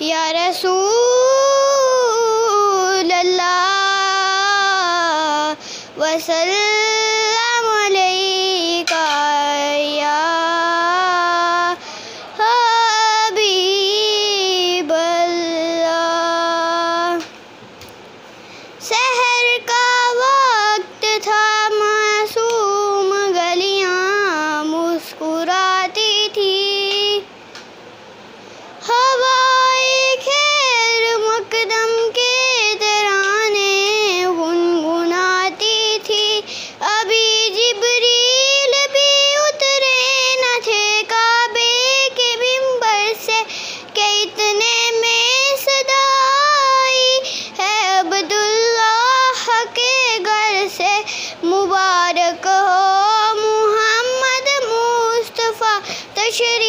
या रसूल अल्लाह वसल should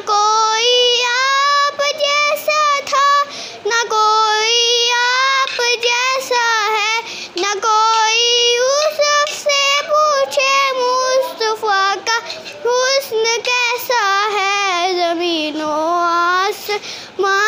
कोई आप जैसा था, न कोई आप जैसा है, न कोई पूछे मुस्तफ़ा का कैसा है, ज़मीनो आसमां